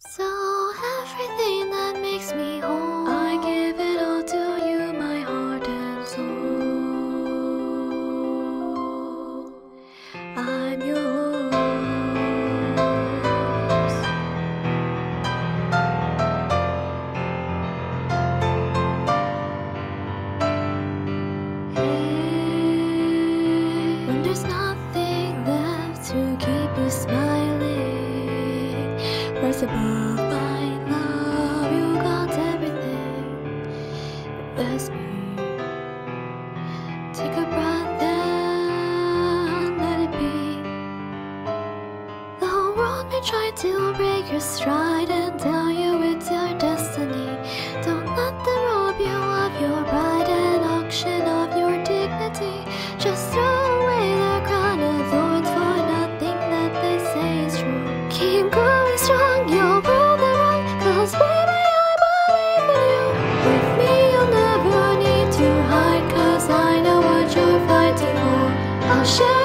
So everything that makes me whole, I give it all to you, my heart and soul. I'm yours. When there's nothing left to keep you smiling, rise above my love. You got everything. That's me. Take a breath and let it be. The whole world may try to break your stride and tell I'll prove them baby I believe in you? With me you'll never need to I know what you're fighting for. Share